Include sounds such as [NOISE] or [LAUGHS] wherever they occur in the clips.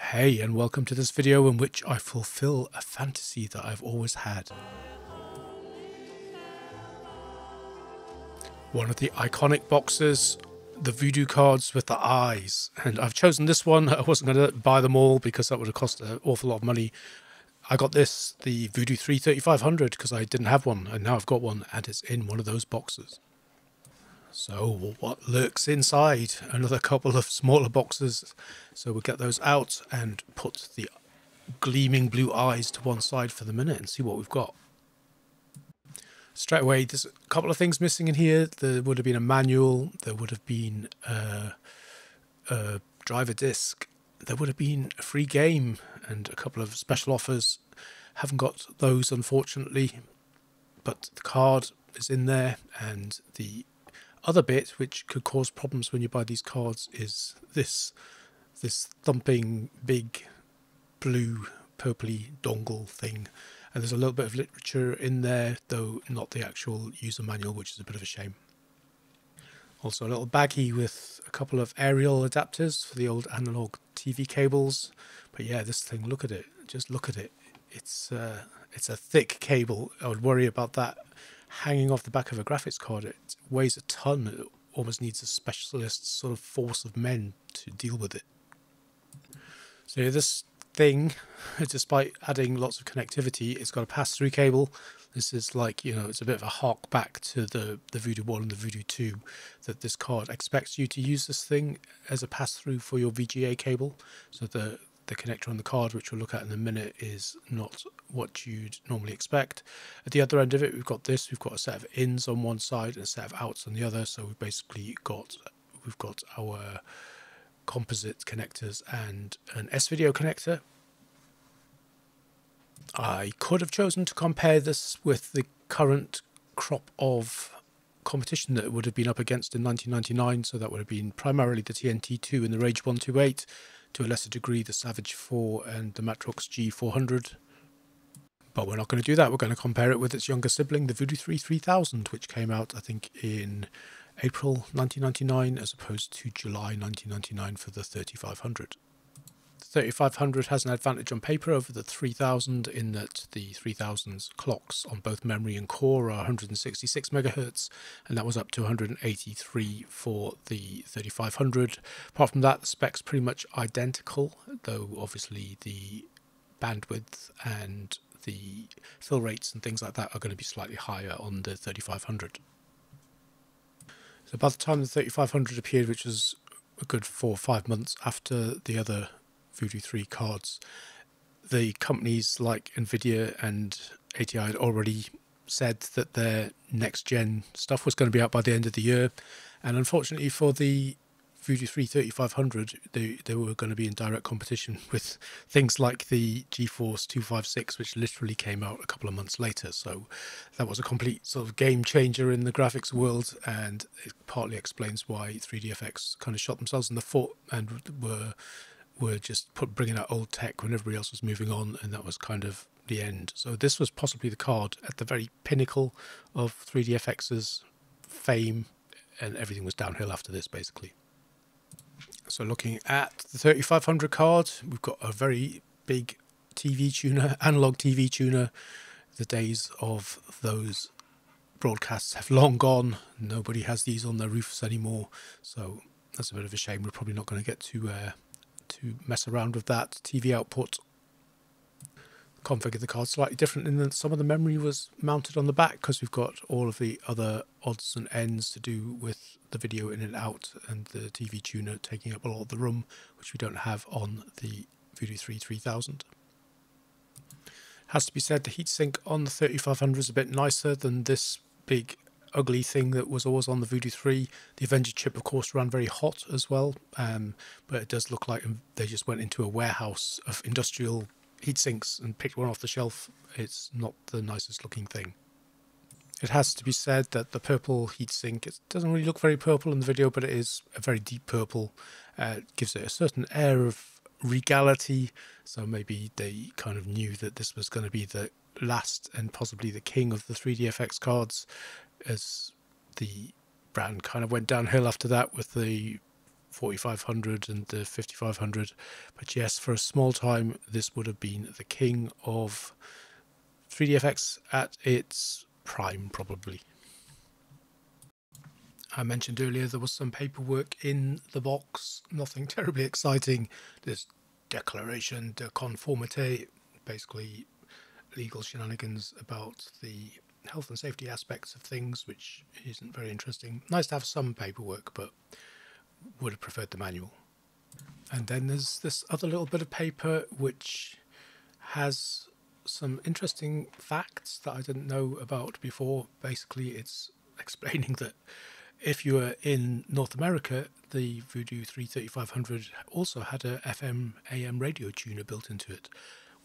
Hey, and welcome to this video in which I fulfill a fantasy that I've always had. One of the iconic boxes, the voodoo cards with the eyes. And I've chosen this one. [LAUGHS] I wasn't going to buy them all because that would have cost an awful lot of money. I got this, the Voodoo 3 3500, because I didn't have one, and now I've got one, and it's in one of those boxes. So what lurks inside? Another couple of smaller boxes. So we'll get those out and put the gleaming blue eyes to one side for the minute and see what we've got. Straight away, there's a couple of things missing in here. There would have been a manual. There would have been a, a driver disc. There would have been a free game and a couple of special offers. Haven't got those, unfortunately. But the card is in there and the other bit which could cause problems when you buy these cards is this this thumping big blue purpley dongle thing. And there's a little bit of literature in there though not the actual user manual which is a bit of a shame. Also a little baggie with a couple of aerial adapters for the old analog TV cables. But yeah this thing look at it. Just look at it. It's uh, it's a thick cable. I would worry about that hanging off the back of a graphics card. It weighs a ton. It almost needs a specialist sort of force of men to deal with it. So this thing, [LAUGHS] despite adding lots of connectivity, it's got a pass-through cable. This is like, you know, it's a bit of a hark back to the, the Voodoo 1 and the Voodoo 2, that this card expects you to use this thing as a pass-through for your VGA cable. So the, the connector on the card, which we'll look at in a minute, is not what you'd normally expect. At the other end of it, we've got this. We've got a set of ins on one side and a set of outs on the other. So we've basically got we've got our composite connectors and an S-video connector. I could have chosen to compare this with the current crop of competition that it would have been up against in 1999. So that would have been primarily the TNT2 and the Rage 128 to a lesser degree the Savage 4 and the Matrox G400. But we're not going to do that. We're going to compare it with its younger sibling, the Voodoo 3 3000, which came out, I think, in April 1999 as opposed to July 1999 for the 3500. 3500 has an advantage on paper over the 3000 in that the 3000's clocks on both memory and core are 166 megahertz and that was up to 183 for the 3500 apart from that the specs pretty much identical though obviously the bandwidth and the fill rates and things like that are going to be slightly higher on the 3500 so by the time the 3500 appeared which was a good four or five months after the other Voodoo 3 cards. The companies like Nvidia and ATI had already said that their next gen stuff was going to be out by the end of the year. And unfortunately for the Voodoo 3 3500, they, they were going to be in direct competition [LAUGHS] with things like the GeForce 256, which literally came out a couple of months later. So that was a complete sort of game changer in the graphics world, and it partly explains why 3DFX kind of shot themselves in the foot and were were just put, bringing out old tech when everybody else was moving on, and that was kind of the end. So this was possibly the card at the very pinnacle of 3DFX's fame, and everything was downhill after this, basically. So looking at the 3500 card, we've got a very big TV tuner, [LAUGHS] analog TV tuner. The days of those broadcasts have long gone. Nobody has these on their roofs anymore, so that's a bit of a shame. We're probably not going to get to uh, to mess around with that TV output. Configure the card slightly different in that some of the memory was mounted on the back because we've got all of the other odds and ends to do with the video in and out and the TV tuner taking up a lot of the room, which we don't have on the Voodoo 3 3000. Has to be said, the heatsink on the 3500 is a bit nicer than this big ugly thing that was always on the Voodoo 3. The Avenger chip, of course, ran very hot as well, um, but it does look like they just went into a warehouse of industrial heat sinks and picked one off the shelf. It's not the nicest looking thing. It has to be said that the purple heatsink, it doesn't really look very purple in the video, but it is a very deep purple. Uh, it gives it a certain air of regality, so maybe they kind of knew that this was going to be the last and possibly the king of the 3DFX cards as the brand kind of went downhill after that with the 4500 and the 5500. But yes, for a small time, this would have been the king of 3DFX at its prime, probably. I mentioned earlier there was some paperwork in the box, nothing [LAUGHS] terribly exciting. This declaration de conformité, basically legal shenanigans about the health and safety aspects of things, which isn't very interesting. Nice to have some paperwork, but would have preferred the manual. And then there's this other little bit of paper which has some interesting facts that I didn't know about before. Basically, it's [LAUGHS] explaining that if you were in North America, the Voodoo 3 3500 also had a FM AM radio tuner built into it.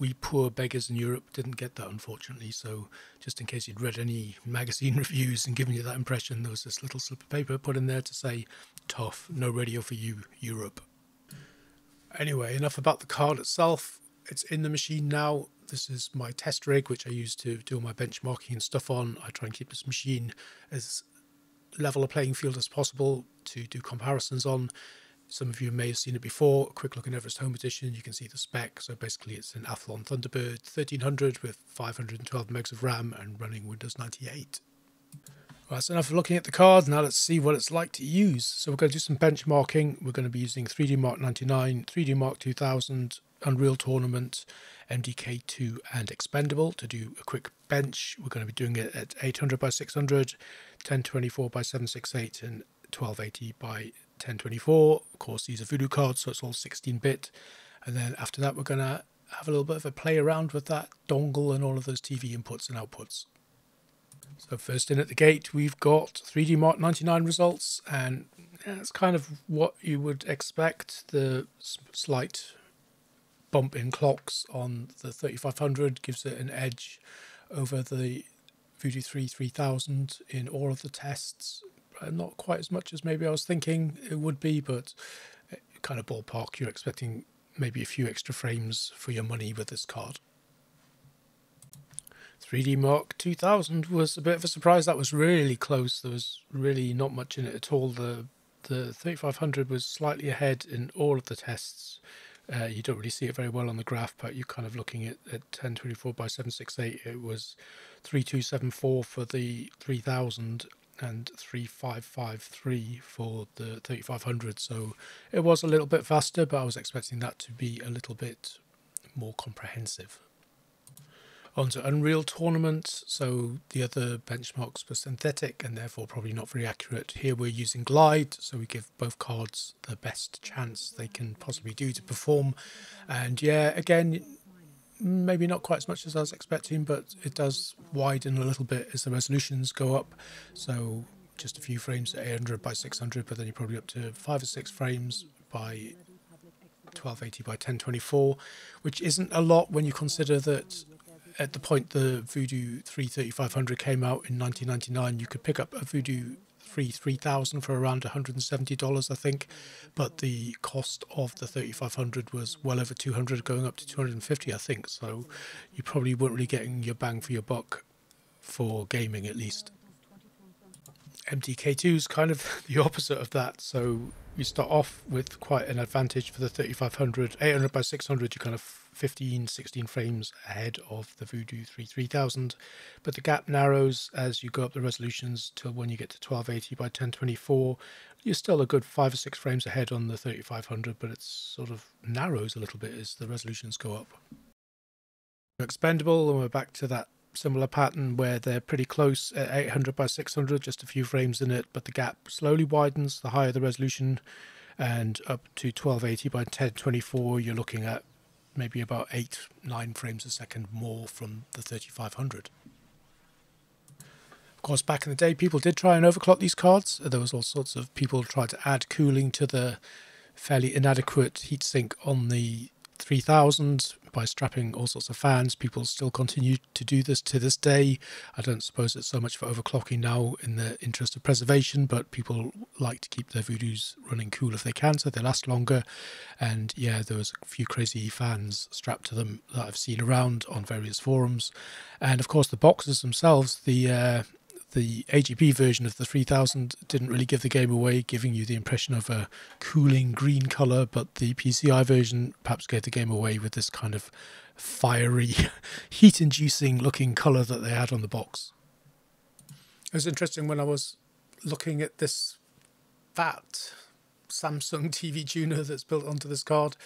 We poor beggars in Europe didn't get that, unfortunately. So, just in case you'd read any magazine [LAUGHS] reviews and given you that impression, there was this little slip of paper put in there to say, tough, no radio for you, Europe. Anyway, enough about the card itself. It's in the machine now. This is my test rig, which I use to do all my benchmarking and stuff on. I try and keep this machine as level a playing field as possible to do comparisons on. Some of you may have seen it before. A quick look in Everest Home Edition, you can see the spec. So basically, it's an Athlon Thunderbird 1300 with 512 megs of RAM and running Windows 98. Well, that's enough of looking at the card. Now let's see what it's like to use. So we're going to do some benchmarking. We're going to be using 3D Mark 99, 3D Mark 2000, Unreal Tournament, MDK 2 and Expendable to do a quick bench. We're going to be doing it at 800 by 600, 1024 by 768 and 1280 by 1024. Of course, these are Voodoo cards, so it's all 16-bit. And then after that, we're going to have a little bit of a play around with that dongle and all of those TV inputs and outputs. So first in at the gate, we've got 3D Mark 99 results, and that's kind of what you would expect. The slight bump in clocks on the 3500 gives it an edge over the Voodoo 3 3000 in all of the tests. Uh, not quite as much as maybe I was thinking it would be, but kind of ballpark. You're expecting maybe a few extra frames for your money with this card. 3D Mark 2000 was a bit of a surprise. That was really close. There was really not much in it at all. The the 3500 was slightly ahead in all of the tests. Uh, you don't really see it very well on the graph, but you're kind of looking at, at 1024 by 768. It was 3274 for the 3000 and 3553 for the 3500. So it was a little bit faster, but I was expecting that to be a little bit more comprehensive onto Unreal Tournament. So the other benchmarks were synthetic and therefore probably not very accurate. Here we're using Glide, so we give both cards the best chance they can possibly do to perform. And yeah, again, maybe not quite as much as I was expecting, but it does widen a little bit as the resolutions go up. So just a few frames at 800 by 600, but then you're probably up to five or six frames by 1280 by 1024, which isn't a lot when you consider that at the point the Voodoo 3 3500 came out in 1999, you could pick up a Voodoo 3 3000 for around $170, I think, but the cost of the 3500 was well over 200, going up to 250, I think. So you probably weren't really getting your bang for your buck for gaming, at least. MDK2 is kind of [LAUGHS] the opposite of that. So you start off with quite an advantage for the 3500. 800 by 600, you're kind of 15, 16 frames ahead of the Voodoo 3 3000, but the gap narrows as you go up the resolutions till when you get to 1280 by 1024. You're still a good five or six frames ahead on the 3500, but it sort of narrows a little bit as the resolutions go up. Expendable, and we're back to that similar pattern where they're pretty close at 800 by 600, just a few frames in it, but the gap slowly widens the higher the resolution, and up to 1280 by 1024, you're looking at maybe about eight, nine frames a second more from the 3500. Of course, back in the day, people did try and overclock these cards. There was all sorts of people tried to add cooling to the fairly inadequate heatsink on the 3000 by strapping all sorts of fans. People still continue to do this to this day. I don't suppose it's so much for overclocking now in the interest of preservation, but people like to keep their Voodoos running cool if they can, so they last longer. And yeah, there was a few crazy fans strapped to them that I've seen around on various forums. And of course, the boxes themselves, the uh, the AGP version of the 3000 didn't really give the game away, giving you the impression of a cooling green color, but the PCI version perhaps gave the game away with this kind of fiery, [LAUGHS] heat inducing looking color that they had on the box. It was interesting when I was looking at this fat Samsung [LAUGHS] TV tuner that's built onto this card.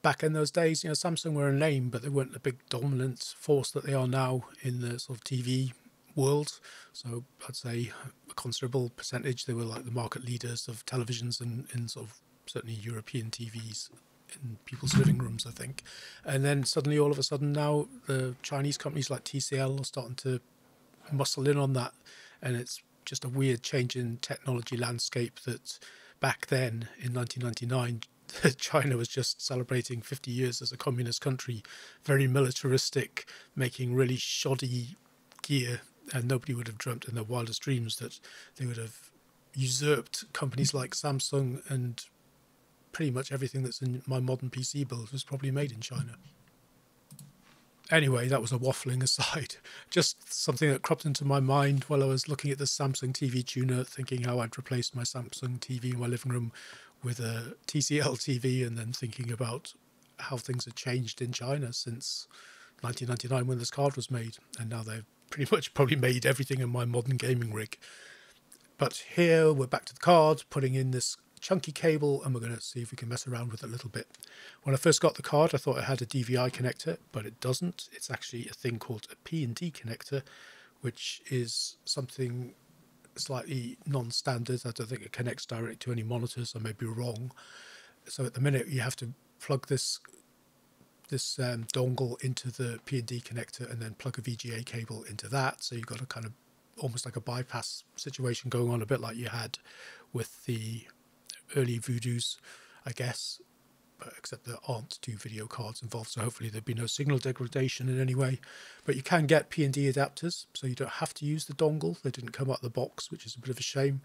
Back in those days, you know, Samsung were a name, but they weren't the big dominant force that they are now in the sort of TV world. So I'd say a considerable percentage. They were like the market leaders of televisions and in sort of certainly European TVs in people's living [LAUGHS] rooms, I think. And then suddenly, all of a sudden, now the Chinese companies like TCL are starting to muscle in on that, and it's just a weird change in technology landscape that back then in 1999 [LAUGHS] China was just celebrating 50 years as a communist country, very militaristic, making really shoddy gear, and nobody would have dreamt in their wildest dreams that they would have usurped companies like Samsung and pretty much everything that's in my modern PC build was probably made in China. Anyway, that was a waffling [LAUGHS] aside. Just something that cropped into my mind while I was looking at the Samsung TV tuner, thinking how I'd replace my Samsung TV in my living room with a TCL TV, and then thinking about how things had changed in China since 1999 when this card was made, and now they've pretty much probably made everything in my modern gaming rig. But here we're back to the card, putting in this chunky cable and we're going to see if we can mess around with it a little bit. When I first got the card I thought it had a DVI connector but it doesn't. It's actually a thing called a P&D connector which is something slightly non-standard. I don't think it connects directly to any monitors. I may be wrong. So at the minute you have to plug this this um, dongle into the P&D connector and then plug a VGA cable into that. So you've got a kind of almost like a bypass situation going on, a bit like you had with the early Voodoos, I guess, except there aren't two video cards involved, so hopefully there'd be no signal degradation in any way. But you can get P&D adapters, so you don't have to use the dongle. They didn't come out of the box, which is a bit of a shame.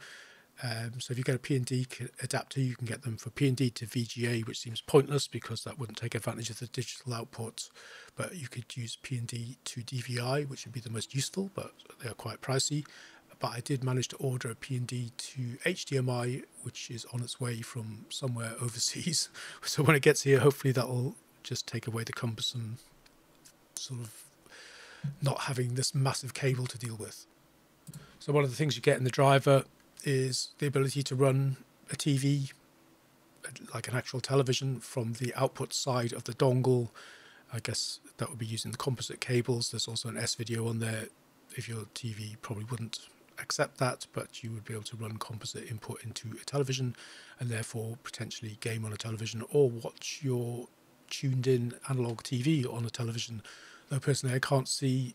Um, so if you get a P&D adapter, you can get them for P&D to VGA, which seems pointless because that wouldn't take advantage of the digital output. But you could use P&D to DVI, which would be the most useful, but they are quite pricey but I did manage to order a P&D to HDMI, which is on its way from somewhere [LAUGHS] overseas. So when it gets here, hopefully that will just take away the cumbersome sort of not having this massive cable to deal with. So one of the things you get in the driver is the ability to run a TV, like an actual television, from the output side of the dongle. I guess that would be using the composite cables. There's also an S video on there. If your TV probably wouldn't accept that, but you would be able to run composite input into a television and therefore potentially game on a television or watch your tuned in analog TV on a television. Though personally, I can't see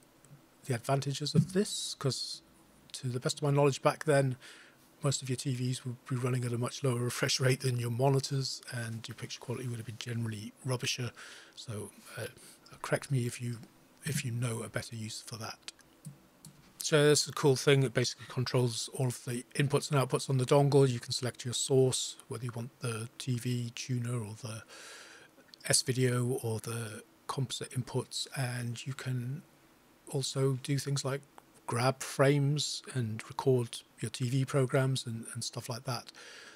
the advantages of this because, to the best of my knowledge, back then, most of your TVs would be running at a much lower refresh rate than your monitors, and your picture quality would have been generally rubbisher. So, uh, correct me if you if you know a better use for that. So this is a cool thing. It basically controls all of the inputs and outputs on the dongle. You can select your source, whether you want the TV tuner or the S video or the composite inputs, and you can also do things like grab frames and record your TV programs and, and stuff like that.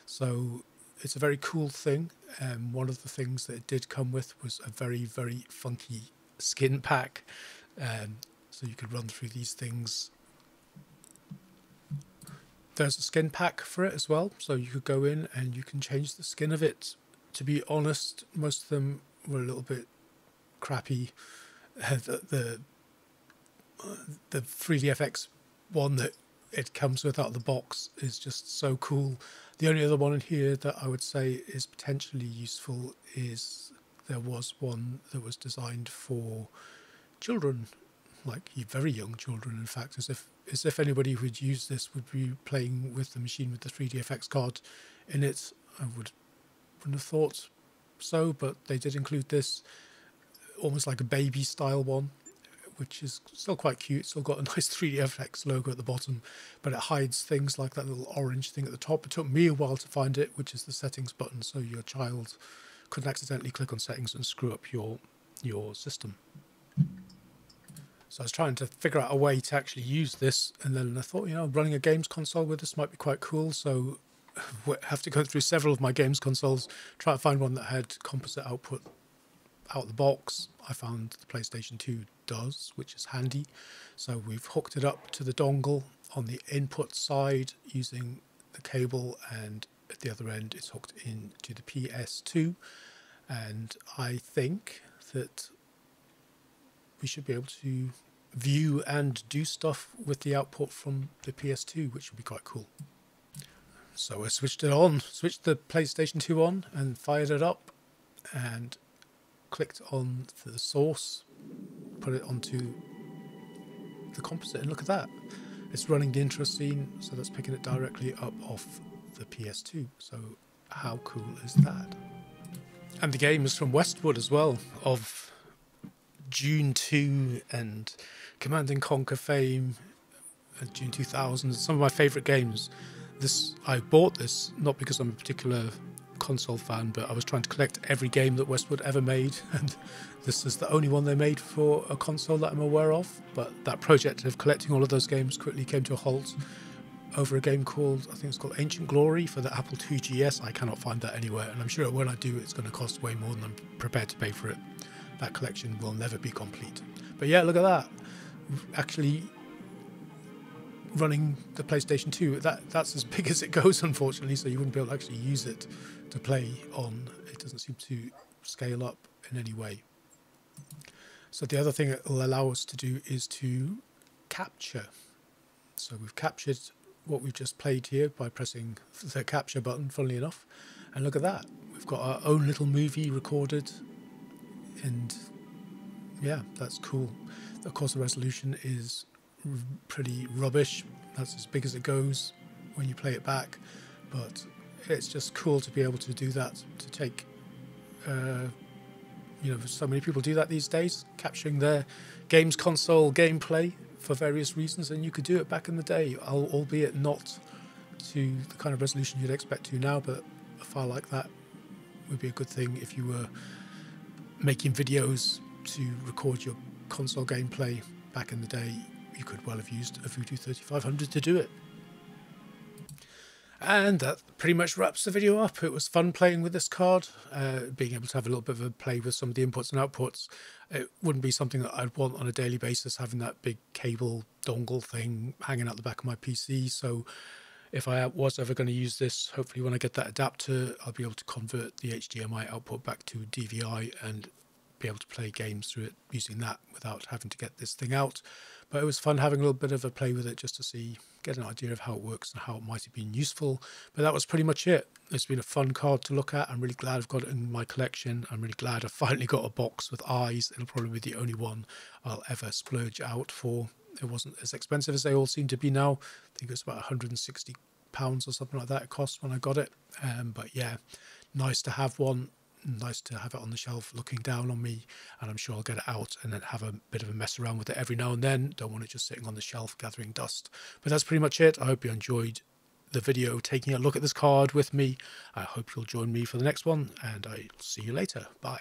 So it's a very cool thing. Um, one of the things that it did come with was a very, very funky skin pack. Um, so you could run through these things. There's a skin pack for it as well, so you could go in and you can change the skin of it. To be honest, most of them were a little bit crappy. [LAUGHS] the the, the 3DFX one that it comes with out of the box is just so cool. The only other one in here that I would say is potentially useful is there was one that was designed for children like very young children, in fact, as if as if anybody who'd use this would be playing with the machine with the 3DFX card in it. I would wouldn't have thought so, but they did include this almost like a baby style one, which is still quite cute. Still got a nice [LAUGHS] 3DFX logo at the bottom, but it hides things like that little orange thing at the top. It took me a while to find it, which is the settings button, so your child couldn't accidentally click on settings and screw up your your system. So I was trying to figure out a way to actually use this, and then I thought, you know, running a games console with this might be quite cool. So [LAUGHS] I have to go through several of my games consoles, try to find one that had composite output out the box. I found the PlayStation 2 does, which is handy. So we've hooked it up to the dongle on the input side using the cable, and at the other end, it's hooked into the PS2. And I think that we should be able to view and do stuff with the output from the PS2, which would be quite cool. So I switched it on, switched the PlayStation 2 on and fired it up and clicked on the source, put it onto the composite and look at that. It's running the intro scene, so that's picking it directly up off the PS2. So how cool is that? And the game is from Westwood as well, of Dune 2 and Command and Conquer fame, uh, and Dune 2000, some of my favourite games. This I bought this not because I'm a particular console fan, but I was trying to collect every game that Westwood ever made, [LAUGHS] and this is the only one they made for a console that I'm aware of. But that project of collecting all of those games quickly came to a halt over a game called I think it's called Ancient Glory for the Apple II GS. I cannot find that anywhere, and I'm sure when I do, it's going to cost way more than I'm prepared to pay for it that collection will never be complete. But yeah, look at that. Actually running the PlayStation 2, that that's as big [LAUGHS] as it goes, unfortunately, so you wouldn't be able to actually use it to play on. It doesn't seem to scale up in any way. So the other thing it will allow us to do is to capture. So we've captured what we've just played here by pressing the capture button, funnily enough. And look at that. We've got our own little movie recorded and yeah, that's cool. Of course, the resolution is pretty rubbish. That's as big as it goes when you play it back, but it's just cool to be able to do that. To take, uh, you know, so many people do that these days, capturing their games console gameplay for various reasons, and you could do it back in the day, albeit not to the kind of resolution you'd expect to now, but a file like that would be a good thing if you were making videos to record your console gameplay back in the day, you could well have used a Voodoo 3500 to do it. And that pretty much wraps the video up. It was fun playing with this card, uh, being able to have a little bit of a play with some of the inputs and outputs. It wouldn't be something that I'd want on a daily basis, having that big cable dongle thing hanging out the back of my PC. So if I was ever going to use this, hopefully when I get that adapter, I'll be able to convert the HDMI output back to DVI and be able to play games through it using that without having to get this thing out. But it was fun having a little bit of a play with it just to see, get an idea of how it works and how it might have been useful. But that was pretty much it. It's been a fun card to look at. I'm really glad I've got it in my collection. I'm really glad I [LAUGHS] finally got a box with eyes. It'll probably be the only one I'll ever splurge out for it wasn't as expensive as they all seem to be now. I think it was about 160 pounds or something like that it cost when I got it. Um, but yeah, nice to have one. Nice to have it on the shelf looking down on me, and I'm sure I'll get it out and then have a bit of a mess around with it every now and then. Don't want it just sitting on the shelf gathering dust. But that's pretty much it. I hope you enjoyed the video taking a look at this card with me. I hope you'll join me for the next one, and I'll see you later. Bye.